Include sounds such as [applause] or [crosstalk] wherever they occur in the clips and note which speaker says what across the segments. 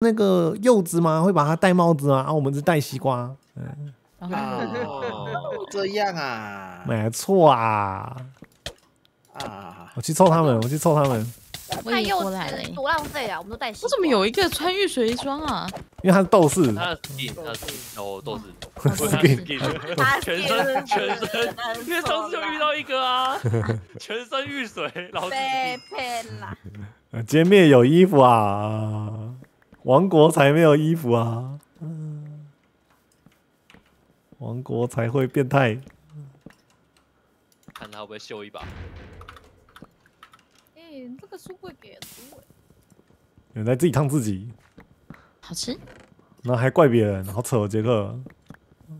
Speaker 1: 那个柚子吗？会把它戴帽子吗？啊，我们是戴西瓜。嗯，
Speaker 2: 哦，这样啊，
Speaker 1: 没错啊。
Speaker 2: 啊，
Speaker 1: 我去凑他们，我去凑他们，
Speaker 3: 我
Speaker 4: 太幼
Speaker 3: 也过来了，
Speaker 4: 多浪费啊！我们都带西瓜。
Speaker 3: 我怎么有一个穿玉水装啊？
Speaker 1: 因为他是斗士，
Speaker 5: 他的 skin，他的 skin，哦，都是，
Speaker 3: 哦
Speaker 1: 是给
Speaker 5: skin，
Speaker 4: 他
Speaker 5: 全身全身，因为上次就遇到一个啊，全身遇水，老子
Speaker 4: 被骗啦！
Speaker 1: 呃歼灭有衣服啊，王国才没有衣服啊。嗯，王国才会变态。
Speaker 5: 看他会不会秀一把。
Speaker 4: 哎，这个书柜给的多哎。
Speaker 1: 有人在自己烫自己，
Speaker 3: 好吃？
Speaker 1: 那还怪别人，好扯哦，杰克。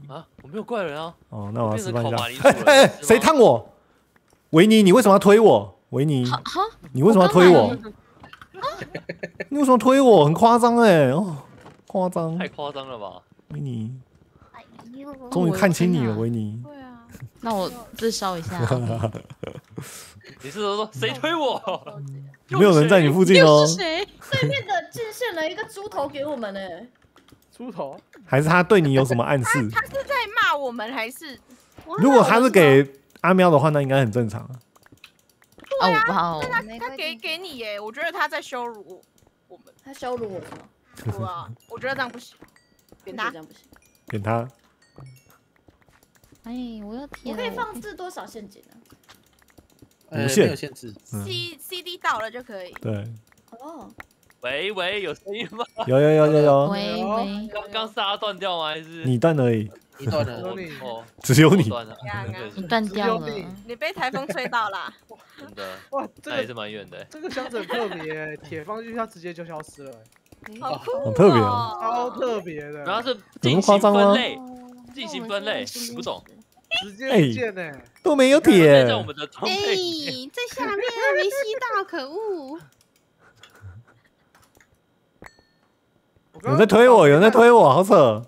Speaker 5: 啊，我没有怪人啊，
Speaker 1: 哦，那我要
Speaker 5: 变成
Speaker 1: 示范一下哎哎哎，谁烫我？维尼，你为什么要推我？维尼，你为什么要推我？你为什么推我？很夸张哎，哦，夸张。
Speaker 5: 太夸张了吧？
Speaker 1: 维尼，
Speaker 4: 哎呦，
Speaker 1: 终于看清你了，维尼。
Speaker 4: 对啊，
Speaker 3: 那我自烧一下。[laughs]
Speaker 5: 你是说谁推我？[laughs]
Speaker 1: 没有人在你附近哦
Speaker 3: 又，是谁？
Speaker 4: 对面的进献了一个猪头给我们呢。
Speaker 6: 猪头，
Speaker 1: 还是他对你有什么暗示？
Speaker 7: 他是在骂我们还是？
Speaker 1: 如果他是给阿喵的话，那应该很正常啊。
Speaker 3: 哦哇哦，
Speaker 7: 他他给给你耶，我觉得他在羞辱我我们，
Speaker 4: 他羞辱我什么？
Speaker 7: 对啊，[laughs] 我觉得这样不行，扁他
Speaker 4: 这。样不行。
Speaker 1: 点他，
Speaker 3: 哎，我要
Speaker 4: 我。可以放置多少陷阱呢？
Speaker 2: 呃
Speaker 1: 无限
Speaker 2: 没有限制，
Speaker 1: 嗯
Speaker 7: C C D 到了就可以。
Speaker 1: 对，
Speaker 4: 哦，
Speaker 5: 喂喂，有声音吗？
Speaker 1: 有有有有有，
Speaker 3: 喂喂，
Speaker 5: 刚刚沙断掉吗？还是
Speaker 1: 你断而已，
Speaker 2: 一段
Speaker 6: 只有
Speaker 2: 了，
Speaker 6: 你
Speaker 5: 哦，
Speaker 1: 只有你。
Speaker 5: 我断
Speaker 3: 掉了。
Speaker 6: 你
Speaker 7: 你被台风吹到了！[laughs]
Speaker 5: 真的，[laughs]
Speaker 6: 哇，这
Speaker 5: 那也是
Speaker 6: 个
Speaker 5: 蛮远的。
Speaker 6: 这个箱子很特别，铁放进去它直接就消失了，
Speaker 7: 好酷
Speaker 1: 好特
Speaker 6: 超特别的，
Speaker 5: 然后是进行分类，进行分类，你不懂，
Speaker 6: 直接不见呢。
Speaker 1: 都没有铁
Speaker 5: 在，我们的装备里面。
Speaker 7: 在下面没吸到，可恶！
Speaker 1: 有人在推我，有人在推我，好扯。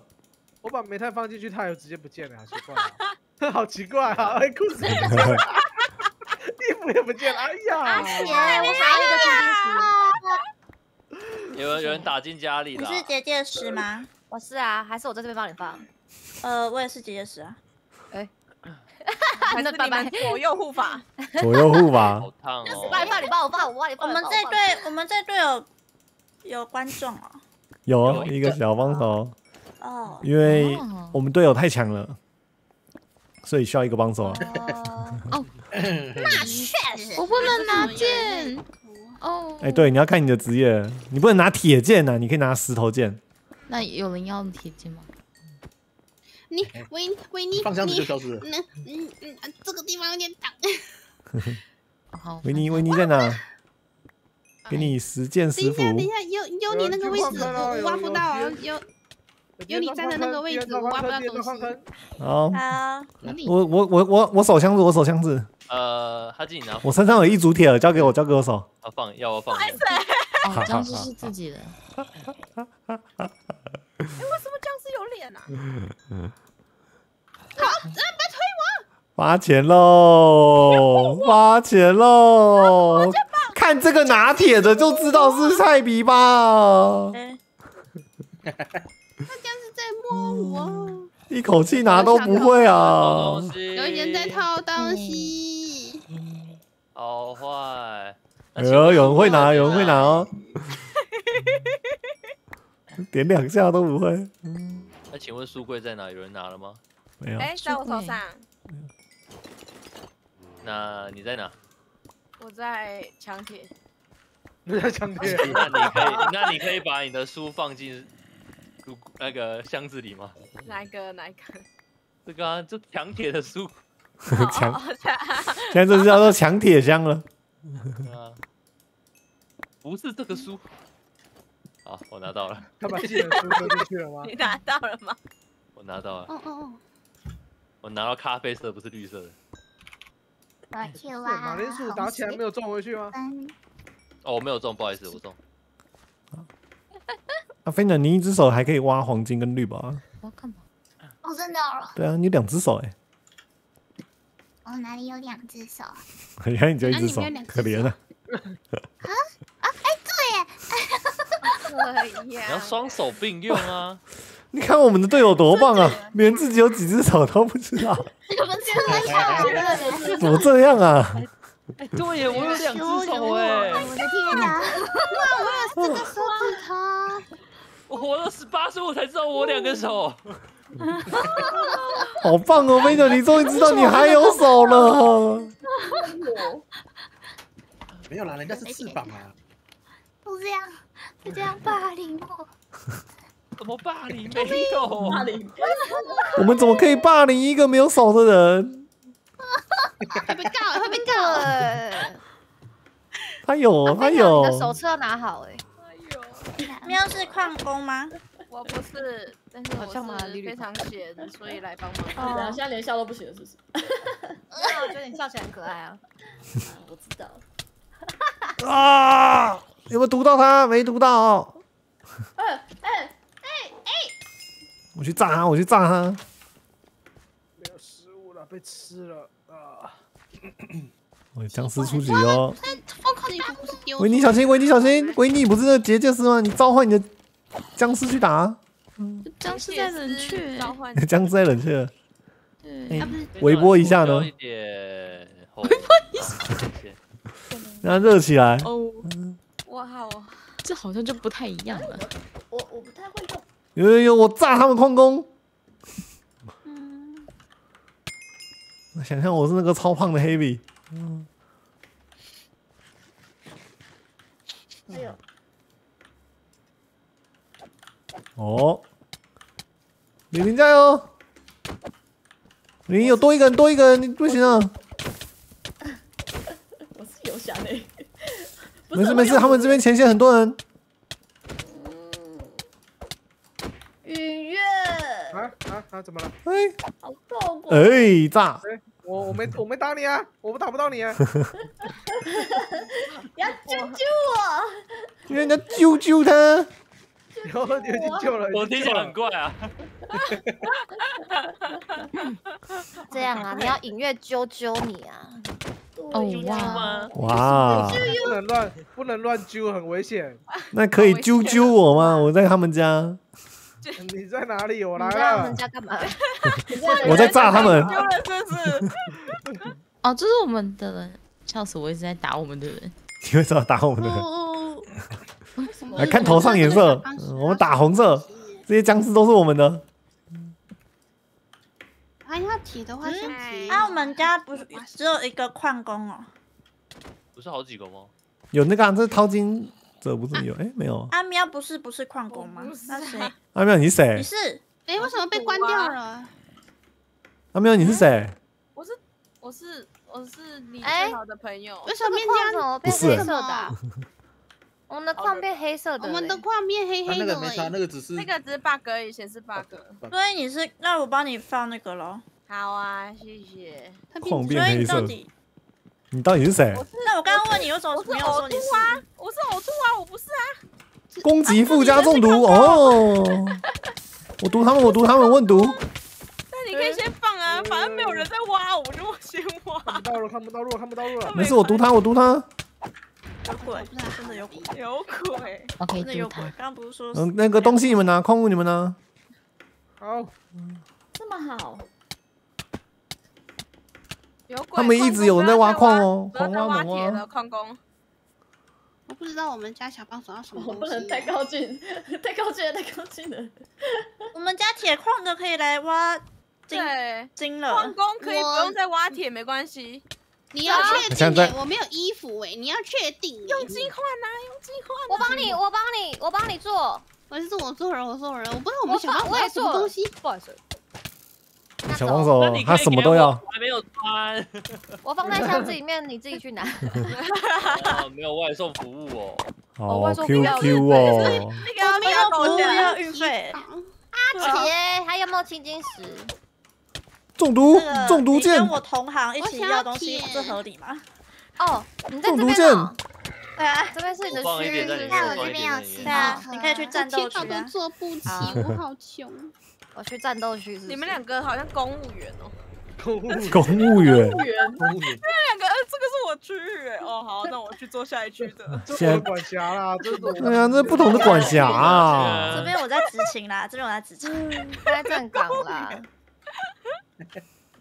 Speaker 6: 我把煤炭放进去，它又直接不见了，好奇怪啊，[laughs] 好奇怪啊！哎，裤子也不见了，衣服也不见了，哎呀！
Speaker 4: 姐，我还有一个金钉石。
Speaker 5: 有人有人打进家里了你，
Speaker 8: 是结界师吗？[laughs]
Speaker 4: 我是啊，还是我在这边帮你放？
Speaker 8: 呃，我也是结界师啊。
Speaker 7: 哎 [laughs] 还是你们左右护法？
Speaker 1: 左右护法
Speaker 5: 好，烫
Speaker 4: 那
Speaker 5: 哦
Speaker 4: 十。万放你帮我放，我帮你
Speaker 8: 我
Speaker 4: 放。
Speaker 8: 们这队，我们这队有有观众哦。
Speaker 1: 有一个小帮手，
Speaker 8: 哦
Speaker 1: 因为
Speaker 3: 哦
Speaker 1: 我们队友太强了，所以需要一个帮手啊。
Speaker 8: 哦，[coughs]
Speaker 4: 那确实
Speaker 3: 我不能拿剑。哦，
Speaker 1: 哎，对，你要看你的职业，你不能拿铁剑呐，你可以拿石头剑。
Speaker 3: 那有人要铁剑吗？
Speaker 7: 你维维尼
Speaker 2: 放箱子就消失了。
Speaker 7: 那嗯嗯，这个地方有点挡。
Speaker 3: 哦好，[laughs]
Speaker 1: 维尼，维尼在哪？给你十剑师傅。
Speaker 7: 下，有有
Speaker 6: 你那个位置我我挖不到啊
Speaker 7: 有
Speaker 6: 有
Speaker 7: 你站在那个位置我挖不到东西
Speaker 1: 好，
Speaker 8: 好，
Speaker 1: 我我我我我手枪子，我手枪子，
Speaker 5: 呃，他自己拿，
Speaker 1: 我身上有一组铁了，交给我，交给我手。
Speaker 5: 要放，要我放你。
Speaker 3: 哦，僵尸是自己的。
Speaker 7: 为什么僵尸有脸啊？[laughs]
Speaker 1: 发钱喽！发钱喽！看这个拿铁的就知道是菜皮吧？
Speaker 7: 我，
Speaker 1: 一口气拿都不会啊！
Speaker 7: 有人在掏东西。
Speaker 5: 好坏。
Speaker 1: 有，有人会拿，有人会拿哦。[laughs] 点两下都不会，
Speaker 5: 那请问书柜在哪？有人拿了吗？
Speaker 1: 没有。
Speaker 7: 哎，在我手上，
Speaker 5: 那你在哪？
Speaker 7: 我在墙铁。
Speaker 6: 你在墙铁，[laughs]
Speaker 5: 那你可以，那你可以把你的书放进书那个箱子里吗？
Speaker 7: 哪一个？哪一个？
Speaker 5: 这个啊，就强铁的书。[laughs]
Speaker 1: 强，
Speaker 7: 哦
Speaker 1: 现在这是叫做抢铁箱了。
Speaker 5: 啊，不是这个书。好，我拿到了，
Speaker 6: 他把自己的书丢进去了吗？[laughs]
Speaker 7: 你拿到了吗？
Speaker 5: 我拿到了，
Speaker 7: 哦哦哦，
Speaker 5: 我拿到咖啡色，不是绿色的。
Speaker 4: 我去
Speaker 6: 是马铃薯打起来没有撞回去吗？
Speaker 5: 哦，我没有中，不好意思，我中。
Speaker 1: 啊，飞能，你一只手还可以挖黄金跟绿宝啊？
Speaker 3: 我要干嘛？
Speaker 4: 哦，真的哦，
Speaker 1: 对啊，你两只手哎，
Speaker 4: 我哪里有两只手？
Speaker 1: 原来你就一只手
Speaker 7: 啊你没有两，只
Speaker 1: 可怜啊！
Speaker 4: 这
Speaker 5: 你要，双手并用啊！[laughs]
Speaker 1: 你看我们的队友多棒啊，连自己有几只手都不知道，
Speaker 3: 你们真的好了，
Speaker 1: 怎么这样啊？
Speaker 5: 哎，对耶，我有两只手哎，
Speaker 4: 我的天哪！
Speaker 3: 这个手指头，
Speaker 5: 我活到十八岁我才知道我两个手。[laughs]
Speaker 1: 好棒哦，美女，你终于知道你还有手了。[laughs]
Speaker 2: 没有啦，人家是翅膀啊。
Speaker 4: 不这样，不这样霸凌我。
Speaker 5: 怎么霸凌？没有，
Speaker 9: 霸凌，
Speaker 1: 我们怎么可以霸凌一个没有手的人？
Speaker 4: 会被告，会被告。
Speaker 1: 他有，他有
Speaker 4: 你
Speaker 1: 有
Speaker 4: 的。手册要拿好哎。
Speaker 8: 喵是矿工吗？
Speaker 7: 我不是，但是
Speaker 4: 好像
Speaker 7: 我是非常闲，所以来帮忙。
Speaker 9: 下现在连笑都不行了，是不是？
Speaker 4: 那我觉得你笑起来很可爱啊。[laughs]
Speaker 9: 我知道。
Speaker 1: 啊！有没有毒到他？没毒到。
Speaker 9: 哎哎
Speaker 1: 我去炸他，我去炸他。
Speaker 6: 没有食物了，被吃了啊！
Speaker 1: 我僵尸出局哦！维尼小心，维尼小心，维尼不是那个结界师吗？你召唤你的僵尸去打，嗯
Speaker 3: 僵尸在冷却，
Speaker 7: 召唤 [laughs]
Speaker 1: 僵尸在冷却。
Speaker 3: 对，
Speaker 1: 哎微波一下呢
Speaker 5: 一点，微波一下。
Speaker 1: 让它 [laughs] 热起来。
Speaker 3: 哦，
Speaker 7: 哇好，
Speaker 3: 这好像就不太一样了。
Speaker 9: 我我不太会用。
Speaker 1: 有有有，我炸他们矿工。我 [laughs] 想象我是那个超胖的 Heavy。
Speaker 9: 哎呦，
Speaker 1: 哦，李林加油！你有多一个人，多一个人，你不行啊！
Speaker 9: 我是游侠嘞。
Speaker 1: 没事没事，他们这边前线很多人。
Speaker 9: 愉悦，
Speaker 6: 啊啊啊！怎么了？
Speaker 1: 哎
Speaker 9: 好痛苦。
Speaker 1: 哎，炸！
Speaker 6: 哎，我我没我没打你啊，我打不到你啊！
Speaker 9: 你 [laughs] 要救救我！
Speaker 1: 人家救救他！
Speaker 6: 有有已经救了，
Speaker 5: 我
Speaker 6: 已经救了
Speaker 5: 听起来很。怪啊。
Speaker 4: 这样啊，你要隐约揪揪你啊。
Speaker 3: 哦哇，
Speaker 1: 哇，
Speaker 6: 不能乱不能乱揪，很危险。
Speaker 1: 那可以揪揪我吗？我在他们家，
Speaker 6: 你在哪里？我来
Speaker 4: 你在他们
Speaker 6: 了。
Speaker 4: 家干嘛？[laughs]
Speaker 1: 我在炸他们。
Speaker 7: 丢了是不是？[laughs]
Speaker 3: 哦，这是我们的人，笑死我！一直在打我们的人。[laughs]
Speaker 1: 你为什么打我们的人？来看头上颜色，嗯我们打红色，这些僵尸都是我们的。
Speaker 4: 啊，要提的话先提。
Speaker 8: 啊，我们家不是只有一个矿工哦。
Speaker 5: 不是好几个吗？
Speaker 1: 有那个、啊，这是淘金者不是有？哎、没有。
Speaker 8: 阿喵不是不是矿工吗
Speaker 7: 那？是
Speaker 8: 那谁？
Speaker 1: 阿喵，你是谁
Speaker 8: 你？是
Speaker 4: 哎，为什么被关掉了？
Speaker 1: 阿喵，你是谁？
Speaker 7: 我是我是我是你
Speaker 4: 哎
Speaker 7: 最好的朋友。
Speaker 4: 为什么矿怎么变黑色的啊？我们的矿变黑色的嘞，
Speaker 10: 我们的矿变黑黑的
Speaker 2: 那个没差，那个只是
Speaker 7: 那个只是 bug 而已，显示 bug。
Speaker 8: 所以你是那我帮你放那个咯。
Speaker 7: 好啊，谢谢。
Speaker 1: 矿
Speaker 10: 变
Speaker 8: 所以
Speaker 1: 变黑色。
Speaker 8: 你到底？
Speaker 1: 是谁？
Speaker 8: 我是我刚刚问你，为什么
Speaker 7: 我是
Speaker 8: 没有说你
Speaker 7: 呕吐啊
Speaker 8: 是？！
Speaker 7: 我是呕吐啊！我不是啊！[laughs]
Speaker 1: 攻击附加中毒哦！[laughs] 我毒他们，我毒他们，问毒。
Speaker 7: 那你可以先放啊，反正没有人在挖，我就先挖。
Speaker 6: 看不到了，看不到路了，看不到路了。
Speaker 1: 没事，我毒他，我毒他。
Speaker 8: 有鬼，真的有鬼，[laughs]
Speaker 7: 有鬼
Speaker 3: ！OK，
Speaker 8: 真的有鬼。刚。刚不是说
Speaker 1: 嗯，那个东西你们拿，矿物你们拿。
Speaker 6: 好，
Speaker 9: 这么好，
Speaker 7: 有鬼！
Speaker 1: 他们一直有人在挖矿哦挖猛挖
Speaker 7: 挖铁了，矿工。
Speaker 10: 我不知道我们家小帮手要什么
Speaker 9: 我
Speaker 10: 东西。
Speaker 9: 不能太靠近，太靠近了，太靠近了。
Speaker 8: 我们家铁矿的可以来挖金
Speaker 7: 对，
Speaker 8: 金了。
Speaker 7: 矿工可以不
Speaker 10: 我
Speaker 7: 用再挖铁，没关系。
Speaker 10: 你要确定耶，我没有衣服哎，你要确定耶。
Speaker 7: 用金换啊，用金换啊。
Speaker 4: 我帮你，我帮你，我帮你做。
Speaker 10: 我是我做人，我做人，我不知道我们
Speaker 4: 我
Speaker 10: 小帮手
Speaker 4: 我也
Speaker 10: 要什么
Speaker 4: 做
Speaker 10: 东西。
Speaker 4: 不好意思，
Speaker 1: 小帮手他什么都要
Speaker 5: 我。还没有穿。
Speaker 4: 我放在箱子里面，你自己去拿。
Speaker 5: 哦，没有外送服务哦。
Speaker 1: 哦
Speaker 4: 外送不要
Speaker 1: QQ 哦，
Speaker 7: 那个要不要
Speaker 8: 服务？要运费。
Speaker 4: 阿杰，还有没有青金石？
Speaker 1: 中毒中毒剑
Speaker 8: 跟，我同行一起
Speaker 10: 要
Speaker 8: 要东西，
Speaker 10: 铁
Speaker 8: 这合理吗？
Speaker 4: 哦，你在
Speaker 1: 中毒剑
Speaker 4: 这边哦。
Speaker 8: 对啊，
Speaker 4: 这边是你的区域，
Speaker 5: 点在里面
Speaker 4: 是不是
Speaker 5: 我放一点在里面
Speaker 8: 对啊，你可以去战斗区啊
Speaker 10: 都。做不起，我好穷。
Speaker 4: 我去战斗区是。
Speaker 7: 你们两个好像公务员哦。
Speaker 6: 公务员
Speaker 1: 公务员，
Speaker 9: 公园
Speaker 2: 公务员
Speaker 7: 两个，呃，这个是我区域哎。哦，好，那我去做下一区的。[laughs]
Speaker 6: 这是我的管辖啦，这是
Speaker 1: 对啊，这不同的管辖啊
Speaker 8: 这。边我在执勤啦，这边我在执勤。[laughs]
Speaker 4: 在站岗啦。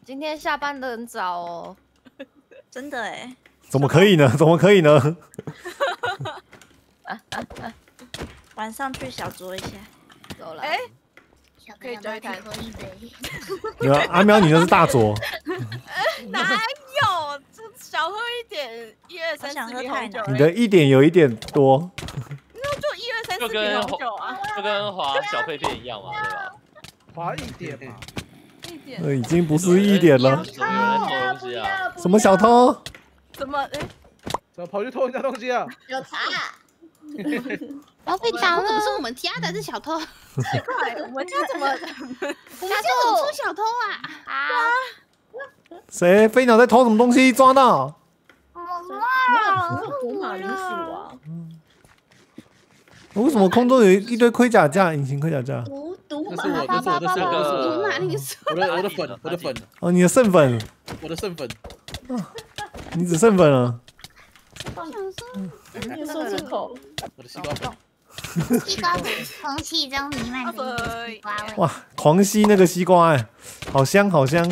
Speaker 4: 今天下班的很早哦。
Speaker 8: 真的哎，
Speaker 1: 怎么可以呢？怎么可以呢？[laughs]
Speaker 8: 晚上去小酌一下。
Speaker 4: 走了。
Speaker 7: 哎，
Speaker 10: 小
Speaker 7: 可以交一台
Speaker 10: 喝一杯。
Speaker 1: 阿喵，你那是大佐，[laughs]
Speaker 7: 哪有？这少喝一点，一二三四瓶
Speaker 8: 喝太奶
Speaker 7: 红酒。
Speaker 1: 你的一点有一点多，[laughs]
Speaker 7: 那就一二三四瓶
Speaker 5: 跟
Speaker 7: 红酒啊，
Speaker 5: 就跟滑小废片一样嘛，对吧？
Speaker 6: 滑一点嘛。
Speaker 7: 一点。
Speaker 1: 那，已经不是一点了。
Speaker 5: 有人在偷东西啊！
Speaker 1: 什么小偷？
Speaker 7: 怎么？哎，
Speaker 6: 怎么跑去偷人家东西啊？
Speaker 9: 有茶，[laughs]
Speaker 10: 要被打了，不是我们家的，是小偷。我
Speaker 7: 奇怪，我 [laughs] 们家怎么？
Speaker 10: 们家怎么出小偷啊？
Speaker 4: 啊！[laughs]
Speaker 1: 谁？飞鸟在偷什么东西？抓到！
Speaker 9: 你有毒马铃薯啊？
Speaker 1: 为什么空中有一堆盔甲架、隐形盔甲架？
Speaker 9: 毒毒
Speaker 2: 那
Speaker 9: 马
Speaker 2: 是我，那是我的
Speaker 5: 这
Speaker 2: 剩
Speaker 5: 个
Speaker 10: 哪里是？
Speaker 2: 我的我的粉，我的粉，
Speaker 1: 哦，你的剩粉，
Speaker 2: 我的剩粉，[laughs]
Speaker 1: 你只剩粉了。
Speaker 9: 你说出口，
Speaker 2: 我的西瓜粉，
Speaker 10: 西瓜粉，空气中弥漫着西瓜味。
Speaker 1: 哇，狂吸那个西瓜，哎，好香好香！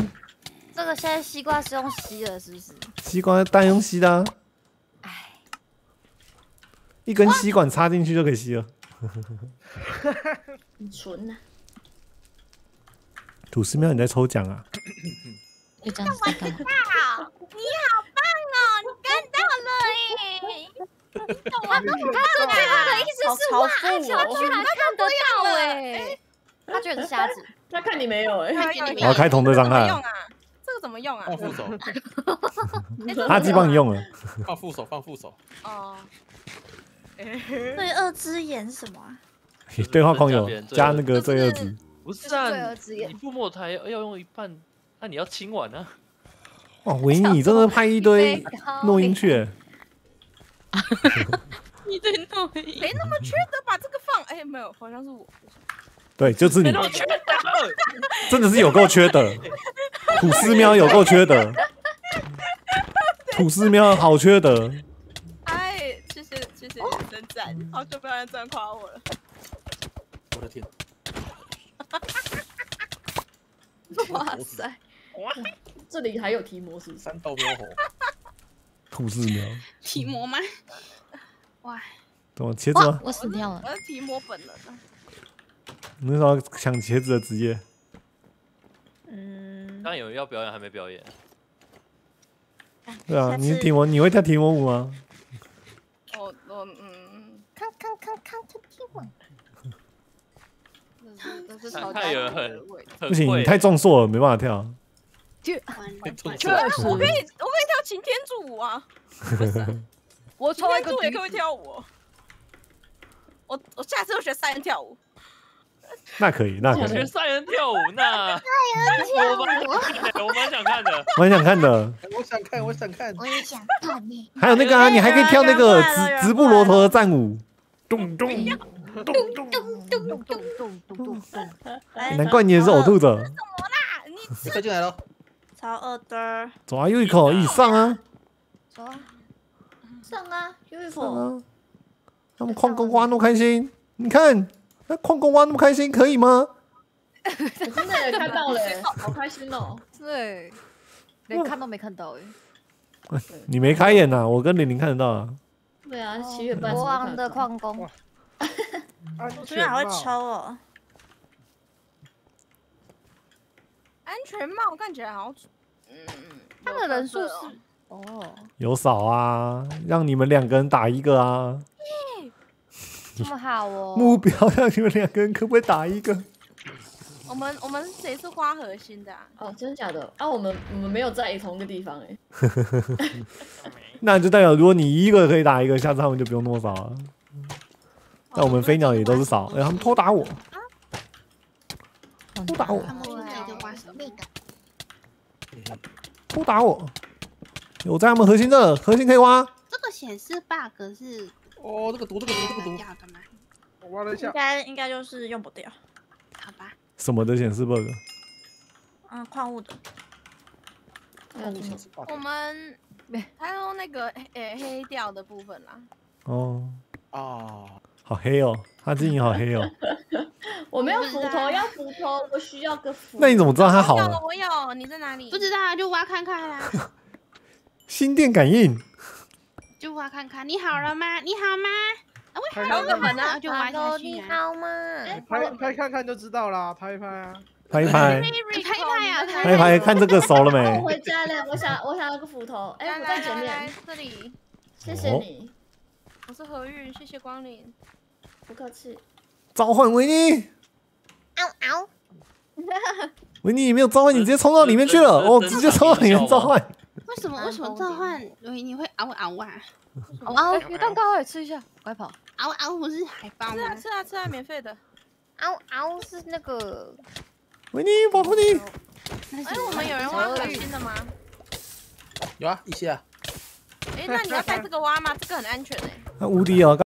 Speaker 4: 这个现在西瓜是用吸的，是不是？
Speaker 1: 西瓜单用吸的、啊，一根吸管插进去就可以吸了。
Speaker 9: 很纯呐。
Speaker 1: 土司喵，你在抽奖啊？
Speaker 7: 你好棒哦！你干到了耶！
Speaker 4: 他这个的意思是哇，他居然看得到哎，他觉得是瞎子。
Speaker 9: 他看你没有哎，
Speaker 10: 看见你没有？
Speaker 1: 我要开同的伤害
Speaker 7: 怎么用，啊？这个怎么用啊？
Speaker 2: 放副手，[laughs]
Speaker 1: 他鸡帮你用了。
Speaker 2: 放副手，放副手。
Speaker 7: 哦。哎
Speaker 8: 对，二之眼是什么啊？
Speaker 1: 对话框有加那个罪恶值，
Speaker 5: 不是啊
Speaker 4: 罪恶之，眼
Speaker 5: 你附魔台要要用一半，那你要清完啊。
Speaker 1: 哇，维尼真的派一堆录音去，
Speaker 3: 一堆弄音
Speaker 7: 没那么缺德，把这个放。哎，没有，好像是我。
Speaker 1: 对，就是你
Speaker 5: 没那，么缺德，
Speaker 1: 真的是有够缺德。土司喵有够缺德，土司喵好缺德。
Speaker 7: 哎，谢谢谢谢称赞，好久没有人这样夸我了。
Speaker 2: 我的天，[laughs]
Speaker 4: 哇塞！
Speaker 9: 哇这里还有提摩是？
Speaker 2: 三道喵猴，
Speaker 1: 吐司喵，
Speaker 10: 提摩吗？哇，
Speaker 1: 怎么茄子吗？
Speaker 3: 我死掉了
Speaker 7: 我。是提摩本人了。
Speaker 1: 你为什么要抢茄子的职业？
Speaker 8: 嗯，
Speaker 5: 刚刚有人要表演还没表演，
Speaker 1: 对啊，你是提摩，你会跳提摩舞吗？
Speaker 7: 我我嗯，
Speaker 10: 看看看看看提摩。
Speaker 4: 这是
Speaker 5: 看
Speaker 4: 吵架
Speaker 5: 看有很很
Speaker 1: 不行，你太壮硕了，没办法跳。
Speaker 2: 确
Speaker 7: 我可以我可以跳擎天柱舞啊！[laughs]
Speaker 4: 我
Speaker 7: 擎天柱也可以跳舞哦。我我下次要学三人跳舞。
Speaker 1: 那可以，那可以，
Speaker 5: 学赛人跳舞那，我蛮我蛮想看的。
Speaker 1: 蛮想看的。
Speaker 2: 我想看，我想看。
Speaker 10: 我也想看呢。
Speaker 1: 还有那个啊，你还可以跳那个直直布罗陀的战舞，咚咚。
Speaker 4: 咚咚咚咚咚咚。
Speaker 8: 来
Speaker 1: 难怪你也是呕吐者。
Speaker 7: 啊，你
Speaker 2: 快进来了，
Speaker 8: 超二的，
Speaker 1: 走啊，又一口，一起上啊，
Speaker 4: 走啊！
Speaker 9: 上啊，优衣
Speaker 1: 上
Speaker 9: 服，
Speaker 1: 啊！他们矿工挖那么开心，你看那矿工挖那么开心，可以吗？
Speaker 9: 我真的也看到了欸，好开心哦！
Speaker 4: 对，连看都没看到哎。[laughs]
Speaker 1: 你没开眼呐，我跟玲玲看得到啊。
Speaker 9: 对啊，七月半
Speaker 4: 国王的矿工，
Speaker 6: 安 [laughs]
Speaker 8: 我居然还会抽哦。
Speaker 7: 安全帽看起来好像，嗯，
Speaker 4: 他的人数是
Speaker 7: 哦
Speaker 4: 哦，
Speaker 1: 有少啊，让你们两个人打一个啊。
Speaker 4: 这么好哦。[laughs]
Speaker 1: 目标让你们两个人可不可以打一个？
Speaker 7: 我们我们谁是花核心的啊？
Speaker 9: 哦，真的假的？啊，我们我们没有在同一个地方哎。[laughs]
Speaker 1: 那就代表如果你一个可以打一个，下次他们就不用那么少了。但我们飞鸟也都是少，哎，他们偷打我，偷打我，
Speaker 10: 他们用这个挖手那个。
Speaker 1: 偷打我。有在他们核心这，核心可以挖。
Speaker 10: 这个显示 bug 是
Speaker 2: 哦，这个毒，这个毒，这个毒，
Speaker 10: 掉的吗？
Speaker 6: 我挖了一下，应
Speaker 8: 该应该就是用不掉。
Speaker 10: 好吧，
Speaker 1: 什么的显示 bug？
Speaker 8: 嗯，矿物的。
Speaker 7: 我们还有那个诶黑掉的部分啦。
Speaker 1: 哦，
Speaker 2: 哦，
Speaker 1: 好黑哦，他经营好黑哦。
Speaker 9: 我没有斧头，要斧头，我需要个斧。
Speaker 1: 那你怎么知道他好了
Speaker 7: 我有？我有，你在哪里？
Speaker 10: 不知道啊，就挖看看啦，[laughs]
Speaker 1: 心电感应，
Speaker 10: 就挖看看。你好了吗？你好吗？啊，我
Speaker 6: 拍
Speaker 10: 好了吗？
Speaker 6: 看看
Speaker 10: 然后就挖下去
Speaker 4: 你
Speaker 10: 啊。
Speaker 4: 好吗？
Speaker 6: 拍拍看看就知道啦，拍一拍啊。
Speaker 1: 拍一拍，
Speaker 10: 拍一拍啊，
Speaker 1: 拍一拍，看这个熟了
Speaker 9: 我
Speaker 1: 没？
Speaker 9: 回家了，我想我想要个斧头，哎，
Speaker 7: 来
Speaker 9: 我在前面
Speaker 7: 来，这里，
Speaker 9: 谢谢你，
Speaker 7: 我是何韵，谢谢光临。
Speaker 9: 不客气。
Speaker 1: 召唤维尼，
Speaker 4: 嗷嗷，
Speaker 1: 维尼你没有召唤，你直接冲到里面去了。[laughs] 哦，直接冲到里面召唤。
Speaker 10: 为什么 [laughs] 为什么召唤维尼会嗷嗷啊？
Speaker 4: 嗷，[laughs] 有蛋糕哎，吃一下，快跑！
Speaker 10: 嗷嗷不是海豹吗
Speaker 7: 吃啊？吃啊吃啊，免费的。
Speaker 4: 嗷嗷是那个
Speaker 1: 维尼保护你。
Speaker 7: 哎，我们有人挖核心的吗？
Speaker 2: 有啊，一些啊。
Speaker 7: 哎，那你要带这个挖吗？这个很安全哎。
Speaker 1: 那无敌哦，